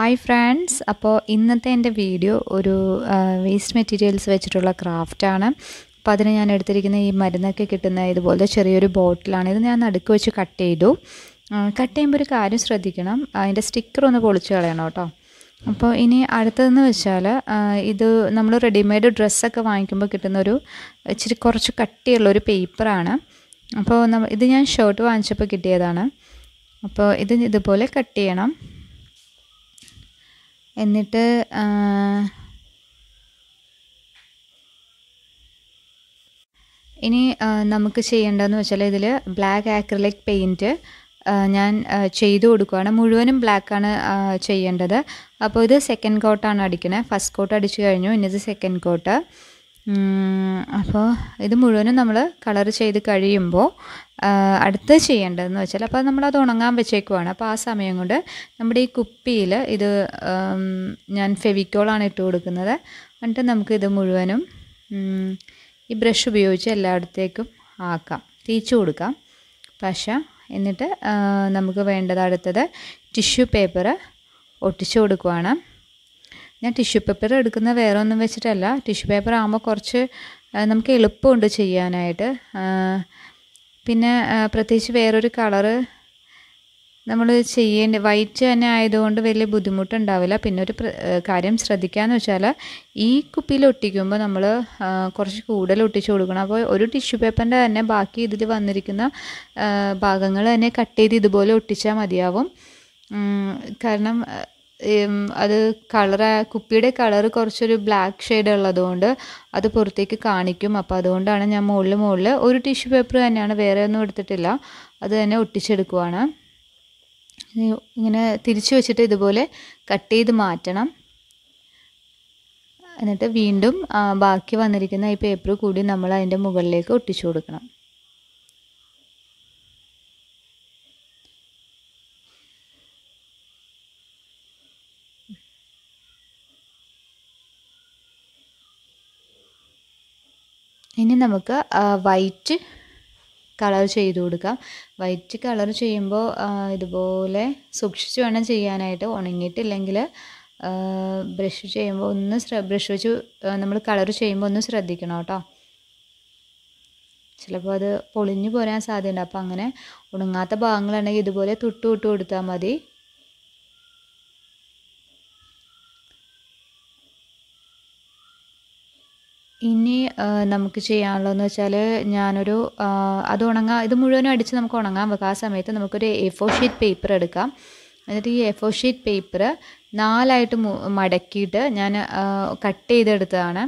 Hi friends അപ്പോൾ ഇന്നത്തെ എന്റെ വീഡിയോ ഒരു വേസ്റ്റ് മെറ്റീരിയൽസ് വെച്ചിട്ടുള്ള ക്രാഫ്റ്റാണ് അപ്പോൾ അതിന് ഞാൻ എടുത്തിരിക്കുന്ന ഈ മരുന്നൊക്കെ കിട്ടുന്ന ഇതുപോലത്തെ ചെറിയൊരു ബോട്ടിലാണ് ഇത് ഞാൻ നടുക്ക് വെച്ച് കട്ട് ചെയ്തു. കട്ട് ചെയ്യുമ്പോൾ ഒരു കാര്യം ശ്രദ്ധിക്കണം. അതിന്റെ സ്റ്റിക്കർ ഒന്ന് പൊളിച്ച് കളയണം കേട്ടോ. അപ്പോൾ ഇനി അടുത്തതെന്ന് വെച്ചാൽ ഇത് നമ്മൾ റെഡിമെയ്ഡ് ഡ്രസ്സൊക്കെ വാങ്ങിക്കുമ്പോൾ കിട്ടുന്നൊരു ഇച്ചിരി കുറച്ച് കട്ടിയുള്ള ഒരു പേപ്പറാണ് അപ്പോൾ ഇത് ഞാൻ ഷർട്ട് വാങ്ങിച്ചപ്പോൾ കിട്ടിയതാണ്. അപ്പോൾ ഇത് ഇതുപോലെ കട്ട് ചെയ്യണം. എന്നിട്ട് ഇനി നമുക്ക് ചെയ്യേണ്ടതെന്ന് വെച്ചാൽ ഇതിൽ ബ്ലാക്ക് ആക്രിലിക് പെയിന്റ് ഞാൻ ചെയ്തു കൊടുക്കുകയാണ് മുഴുവനും ബ്ലാക്കാണ് ചെയ്യേണ്ടത്. അപ്പോൾ ഇത് സെക്കൻഡ് കോട്ടാണ് അടിക്കുന്നത് ഫസ്റ്റ് കോട്ട് അടിച്ചു കഴിഞ്ഞു ഇനി ഇത് സെക്കൻഡ് കോട്ട് അപ്പോൾ ഇത് മുഴുവനും നമ്മൾ കളർ ചെയ്ത് കഴിയുമ്പോൾ അടുത്ത് ചെയ്യേണ്ടതെന്ന് വെച്ചാൽ അപ്പോൾ നമ്മളത് ഉണങ്ങാൻ വെച്ചേക്കുവാണ്. അപ്പോൾ ആ സമയം കൊണ്ട് നമ്മുടെ ഈ കുപ്പിയിൽ ഇത് ഞാൻ ഫെവിക്കോളാണ് ഇട്ട് കൊടുക്കുന്നത്. എന്നിട്ട് നമുക്ക് ഇത് മുഴുവനും ഈ ബ്രഷ് ഉപയോഗിച്ച് എല്ലായിടത്തേക്കും ആക്കാം. തേച്ച് കൊടുക്കാം. പശ എന്നിട്ട് നമുക്ക് വേണ്ടത് അടുത്തത് ടിഷ്യൂ പേപ്പർ ഒട്ടിച്ചു കൊടുക്കുവാണ്. ഞാൻ ടിഷ്യൂ പേപ്പർ എടുക്കുന്ന വേറെ ഒന്നും വെച്ചിട്ടല്ല. ടിഷ്യൂ പേപ്പർ ആകുമ്പോൾ കുറച്ച് നമുക്ക് എളുപ്പമുണ്ട് ചെയ്യാനായിട്ട്. പിന്നെ പ്രത്യേകിച്ച് വേറൊരു കളറ് നമ്മൾ ചെയ്യേണ്ട വൈറ്റ് തന്നെ ആയതുകൊണ്ട് വലിയ ബുദ്ധിമുട്ടുണ്ടാവില്ല. പിന്നെ ഒരു കാര്യം ശ്രദ്ധിക്കാന്ന് വെച്ചാൽ ഈ കുപ്പിയിൽ ഒട്ടിക്കുമ്പോൾ നമ്മൾ കുറച്ച് കൂടുതൽ ഒട്ടിച്ചു കൊടുക്കണം. അപ്പോൾ ഒരു ടിഷ്യൂ പേപ്പറിന്റെ തന്നെ ബാക്കി ഇതിൽ വന്നിരിക്കുന്ന ഭാഗങ്ങൾ തന്നെ കട്ട് ചെയ്ത് ഇതുപോലെ ഒട്ടിച്ചാൽ മതിയാവും. കാരണം അത് കളർ കുപ്പിയുടെ കളർ കുറച്ചൊരു ബ്ലാക്ക് ഷെയ്ഡ് ഉള്ളതുകൊണ്ട് അത് പുറത്തേക്ക് കാണിക്കും. അപ്പോൾ അതുകൊണ്ടാണ് ഞാൻ മുകളിൽ മുകളിൽ ഒരു ടിഷ്യൂ പേപ്പർ തന്നെയാണ് വേറെ ഒന്നും എടുത്തിട്ടില്ല. അത് തന്നെ ഒട്ടിച്ചെടുക്കുവാണ്. ഇങ്ങനെ തിരിച്ചു വെച്ചിട്ട് ഇതുപോലെ കട്ട് ചെയ്ത് മാറ്റണം. എന്നിട്ട് വീണ്ടും ബാക്കി വന്നിരിക്കുന്ന ഈ പേപ്പർ കൂടി നമ്മൾ അതിന്റെ മുകളിലേക്ക് ഒട്ടിച്ചു കൊടുക്കണം. ഇനി നമുക്ക് വൈറ്റ് കളർ ചെയ്ത് കൊടുക്കാം. വൈറ്റ് കളർ ചെയ്യുമ്പോൾ ഇതുപോലെ സൂക്ഷിച്ച് വേണം ചെയ്യാനായിട്ട്. ഉണങ്ങിയിട്ടില്ലെങ്കിൽ ബ്രഷ് ചെയ്യുമ്പോൾ ഒന്ന് ബ്രഷ് വെച്ച് നമ്മൾ കളർ ചെയ്യുമ്പോൾ ഒന്ന് ശ്രദ്ധിക്കണം കേട്ടോ. ചിലപ്പോൾ അത് പൊളിഞ്ഞു പോരാൻ സാധ്യതയുണ്ട്. അപ്പോൾ അങ്ങനെ ഉണങ്ങാത്ത ഭാഗങ്ങളാണെങ്കിൽ ഇതുപോലെ തൊട്ട് കൊടുത്താൽ മതി. ഇനി നമുക്ക് ചെയ്യാനുള്ളതെന്ന് വെച്ചാൽ ഞാനൊരു അത് ഉണങ്ങാൻ ഇത് മുഴുവനും അടിച്ച് നമുക്ക് ഉണങ്ങാൻ വെക്കാം. ആ സമയത്ത് നമുക്കൊരു എ ഫോർ ഷീറ്റ് പേപ്പർ എടുക്കാം. എന്നിട്ട് ഈ എ ഫോർ ഷീറ്റ് പേപ്പർ നാലായിട്ട് മടക്കിയിട്ട് ഞാൻ കട്ട് ചെയ്തെടുത്തതാണ്.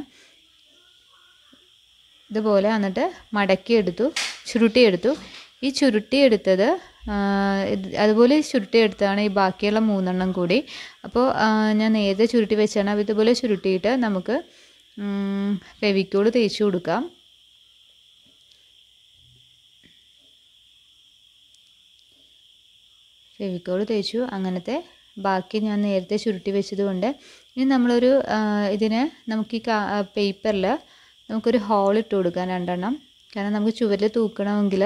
ഇതുപോലെ എന്നിട്ട് മടക്കിയെടുത്തു ചുരുട്ടിയെടുത്തു. ഈ ചുരുട്ടിയെടുത്തത് അതുപോലെ ചുരുട്ടിയെടുത്താണ് ഈ ബാക്കിയുള്ള മൂന്നെണ്ണം കൂടി. അപ്പോൾ ഞാൻ നേരത്തെ ചുരുട്ടി വെച്ചാണ്. അപ്പോൾ ഇതുപോലെ ചുരുട്ടിയിട്ട് നമുക്ക് ഫെവിക്കോൾ തേച്ച് കൊടുക്കാം. ഫെവിക്കോൾ തേച്ചു. അങ്ങനത്തെ ബാക്കി ഞാൻ നേരത്തെ ചുരുട്ടി വെച്ചതുകൊണ്ട് ഇനി നമ്മളൊരു ഇതിന് നമുക്ക് ഈ പേപ്പറിൽ നമുക്കൊരു ഹോൾ ഇട്ട് കൊടുക്കാം രണ്ടെണ്ണം. കാരണം നമുക്ക് ചുവരിൽ തൂക്കണമെങ്കിൽ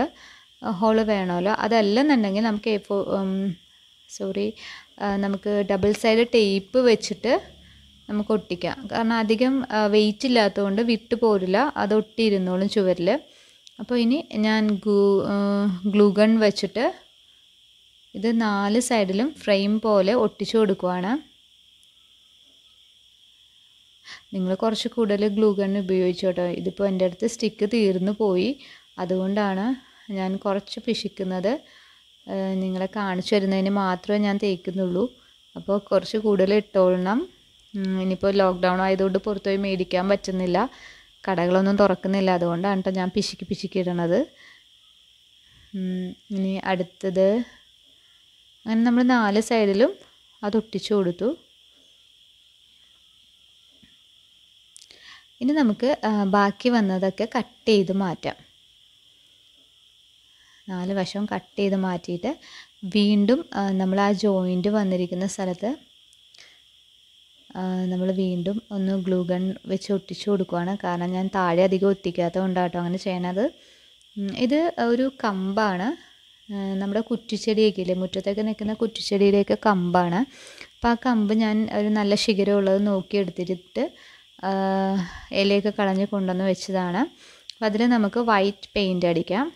ഹോൾ വേണമല്ലോ. അതല്ലെന്നുണ്ടെങ്കിൽ നമുക്ക് എ സോറി നമുക്ക് ഡബിൾ സൈഡ് ടേപ്പ് വെച്ചിട്ട് നമുക്ക് ഒട്ടിക്കാം. കാരണം അധികം വെയിറ്റ് ഇല്ലാത്തതുകൊണ്ട് വിട്ട് പോരില്ല. അത് ഒട്ടിയിരുന്നോളും ചുവരിൽ അപ്പോൾ ഇനി ഞാൻ ഗ്ലൂ ഗ്ലൂഗൺ വെച്ചിട്ട് ഇത് നാല് സൈഡിലും ഫ്രെയിം പോലെ ഒട്ടിച്ചു കൊടുക്കുവാണ്. നിങ്ങൾ കുറച്ച് കൂടുതൽ ഗ്ലൂഗൺ ഉപയോഗിച്ചോട്ടോ ഇതിപ്പോൾ എന്റെ അടുത്ത് സ്റ്റിക്ക് തീർന്നു പോയി. അതുകൊണ്ടാണ് ഞാൻ കുറച്ച് പിശിക്കുന്നത്. നിങ്ങളെ കാണിച്ചു തരുന്നതിന് മാത്രമേ ഞാൻ തേക്കുന്നുള്ളൂ. അപ്പോൾ കുറച്ച് കൂടുതൽ ഇട്ടോളണം. ഇനിയിപ്പോൾ ലോക്ക്ഡൗൺ ആയതുകൊണ്ട് പുറത്തുപോയി മേടിക്കാൻ പറ്റുന്നില്ല. കടകളൊന്നും തുറക്കുന്നില്ല. അതുകൊണ്ടാണ് കേട്ടോ ഞാൻ പിശുക്കി പിശുക്കി ഇടണത്. ഇനി അടുത്തത് അങ്ങനെ നമ്മൾ നാല് സൈഡിലും അത് ഒട്ടിച്ചു കൊടുത്തു. ഇനി നമുക്ക് ബാക്കി വന്നതൊക്കെ കട്ട് ചെയ്ത് മാറ്റാം. നാല് വശവും കട്ട് ചെയ്ത് മാറ്റിയിട്ട് വീണ്ടും നമ്മൾ ആ ജോയിന്റ് വന്നിരിക്കുന്ന സ്ഥലത്ത് നമ്മൾ വീണ്ടും ഒന്ന് ഗ്ലൂ ഗൺ വെച്ച് ഒട്ടിച്ചു കൊടുക്കുവാണ്. കാരണം ഞാൻ താഴെ അധികം ഒട്ടിക്കാത്തത് കൊണ്ടാട്ടോ അങ്ങനെ ചെയ്യണത്. ഇത് ഒരു കമ്പാണ്. നമ്മുടെ കുറ്റിച്ചെടിയൊക്കെ ഇല്ലേ മുറ്റത്തൊക്കെ നിൽക്കുന്ന കുറ്റിച്ചെടിയിലേക്ക് കമ്പാണ്. അപ്പോൾ ആ കമ്പ് ഞാൻ ഒരു നല്ല ശിഖരമുള്ളത് നോക്കി എടുത്തിട്ട് ഇലയൊക്കെ കളഞ്ഞ് കൊണ്ടുവന്ന് വെച്ചതാണ്. അപ്പോൾ അതിൽ നമുക്ക് വൈറ്റ് പെയിന്റ് അടിക്കാം.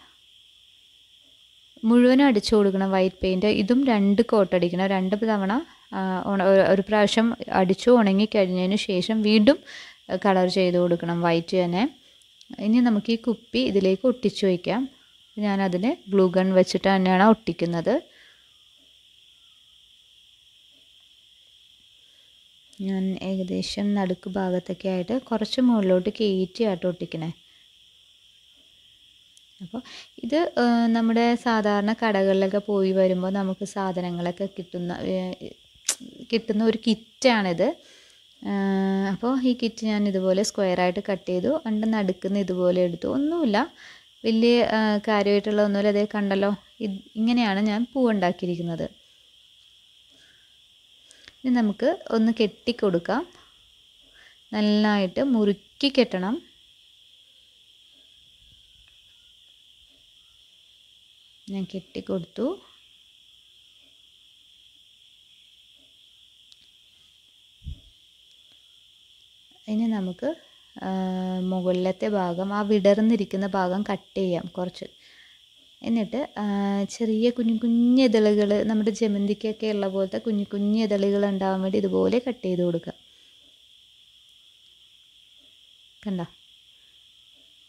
മുഴുവനും അടിച്ചു കൊടുക്കണം വൈറ്റ് പെയിന്റ് ഇതും രണ്ട് കോട്ട് അടിക്കണം രണ്ട് തവണ ഒരു- പ്രാവശ്യം അടിച്ചു ഉണങ്ങി കഴിഞ്ഞതിന് ശേഷം വീണ്ടും കളർ ചെയ്ത് കൊടുക്കണം വൈറ്റ് തന്നെ. ഇനി നമുക്ക് ഈ കുപ്പി ഇതിലേക്ക് ഒട്ടിച്ചു വയ്ക്കാം. ഞാനതിന് ഗ്ലൂ ഗൺ വെച്ചിട്ട് തന്നെയാണ് ഒട്ടിക്കുന്നത്. ഞാൻ ഏകദേശം നടുക്ക് ഭാഗത്തൊക്കെ ആയിട്ട് കുറച്ച് മുകളിലോട്ട് കയറ്റിയായിട്ട് ഒട്ടിക്കണേ. അപ്പോൾ ഇത് നമ്മുടെ സാധാരണ കടകളിലൊക്കെ പോയി വരുമ്പോൾ നമുക്ക് സാധനങ്ങളൊക്കെ കിട്ടുന്ന കിട്ടുന്ന ഒരു കിറ്റാണിത്. അപ്പോൾ ഈ കിറ്റ് ഞാൻ ഇതുപോലെ സ്ക്വയറായിട്ട് കട്ട് ചെയ്തു. അണ്ട് നടുക്കുന്ന ഇതുപോലെ എടുത്തു. ഒന്നുമില്ല. വലിയ കാര്യമായിട്ടുള്ള ഒന്നുമില്ല. അതേ കണ്ടല്ലോ. ഇങ്ങനെയാണ് ഞാൻ പൂവുണ്ടാക്കിയിരിക്കുന്നത് ഇനി നമുക്ക് ഒന്ന് കെട്ടിക്കൊടുക്കാം നന്നായിട്ട് മുറുക്കി കെട്ടണം. ഞാൻ കെട്ടിക്കൊടുത്തു ഇനി നമുക്ക് മുകളിലത്തെ ഭാഗം ആ വിടർന്നിരിക്കുന്ന ഭാഗം കട്ട് ചെയ്യാം കുറച്ച്. എന്നിട്ട് ചെറിയ കുഞ്ഞു കുഞ്ഞു ഇതളുകൾ നമ്മുടെ ജമന്തിക്കൊക്കെ ഉള്ള പോലത്തെ കുഞ്ഞു കുഞ്ഞു ഇതളുകൾ ഉണ്ടാവാൻ വേണ്ടി ഇതുപോലെ കട്ട് ചെയ്ത് കൊടുക്കുക കണ്ട?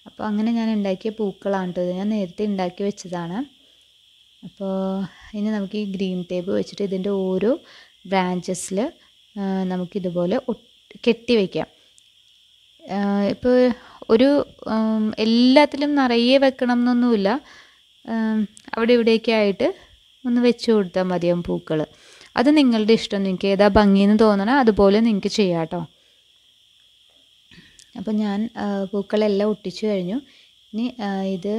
അപ്പോൾ അങ്ങനെ ഞാൻ ഉണ്ടാക്കിയ പൂക്കളാണ് കേട്ടോ ഞാൻ നേരത്തെ ഉണ്ടാക്കി വെച്ചതാണ്. അപ്പോൾ ഇനി നമുക്ക് ഈ ഗ്രീൻ ടേപ്പ് വെച്ചിട്ട് ഇതിന്റെ ഓരോ ബ്രാഞ്ചസിൽ നമുക്കിതുപോലെ കെട്ടി വയ്ക്കാം ഇപ്പോൾ ഒരു എല്ലാത്തിലും നിറയെ വെക്കണം എന്നൊന്നുമില്ല. അവിടെ ഇവിടെയൊക്കെ ആയിട്ട് ഒന്ന് വെച്ച് കൊടുത്താൽ മതിയാവും പൂക്കൾ അത് നിങ്ങളുടെ ഇഷ്ടം. നിങ്ങൾക്ക് ഏതാ ഭംഗിയെന്ന് തോന്നണേ അതുപോലെ നിങ്ങൾക്ക് ചെയ്യാം കേട്ടോ അപ്പോൾ ഞാൻ പൂക്കളെല്ലാം ഒട്ടിച്ചു കഴിഞ്ഞു. ഇനി ഇത്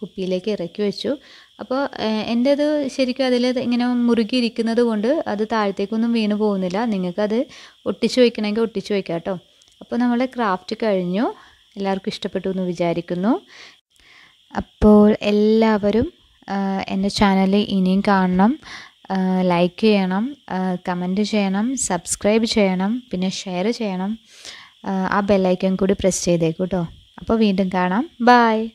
കുപ്പിയിലേക്ക് ഇറക്കി വെച്ചു. അപ്പോൾ എന്റേത് ശരിക്കും അതിൽ ഇങ്ങനെ മുറുകിയിരിക്കുന്നത് കൊണ്ട് അത് താഴത്തേക്കൊന്നും വീണ് പോകുന്നില്ല. നിങ്ങൾക്കത് ഒട്ടിച്ചു വയ്ക്കണമെങ്കിൽ ഒട്ടിച്ചു വയ്ക്കാം കേട്ടോ അപ്പോൾ നമ്മൾ ക്രാഫ്റ്റ് കഴിഞ്ഞു. എല്ലാവർക്കും ഇഷ്ടപ്പെട്ടു എന്ന് വിചാരിക്കുന്നു. അപ്പോൾ എല്ലാവരും എന്റെ ചാനൽ ഇനിയും കാണണം. ലൈക്ക് ചെയ്യണം. കമന്റ് ചെയ്യണം. സബ്സ്ക്രൈബ് ചെയ്യണം. പിന്നെ ഷെയർ ചെയ്യണം. ആ, ബെല്ലൈക്കൻ കൂടി പ്രസ് ചെയ്തേക്കൂട്ടോ അപ്പോൾ വീണ്ടും കാണാം. ബായ്